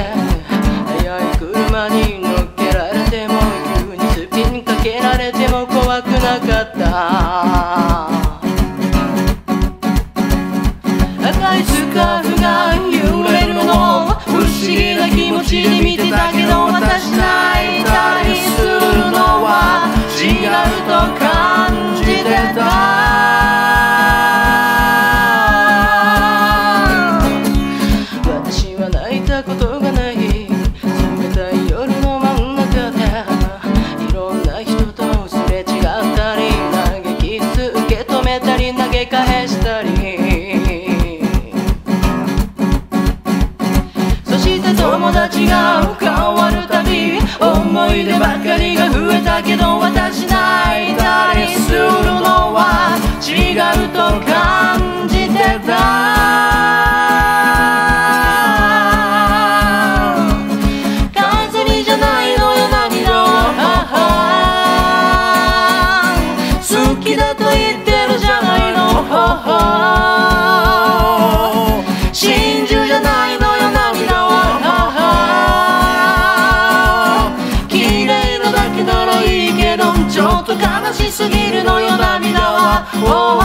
速い車に乗っけられても急にスピンかけられても怖くなかった。赤いスカーフが揺れるの不思議な気持ちに見えた。変わるたび思い出ばかりが増えたけど私泣いたりするのは違うと感じてた完全じゃないのよ涙は好きだと言えしすぎるのよ涙は、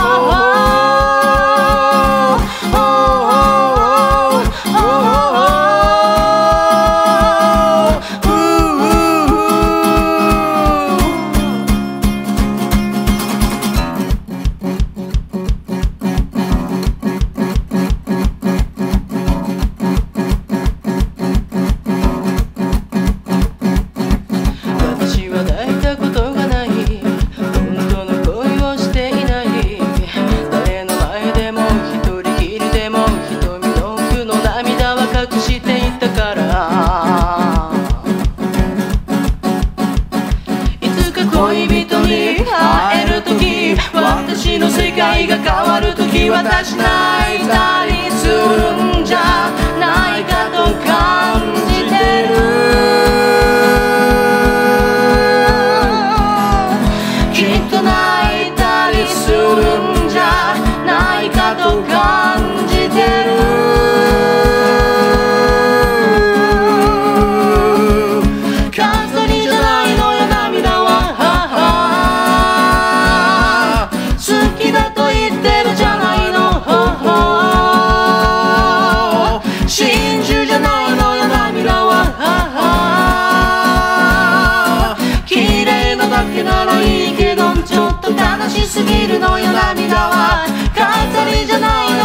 私の世界が変わるときは出しない。すぎるのよ涙は。飾りじゃない